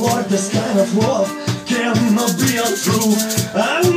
What this kind of love cannot be untrue I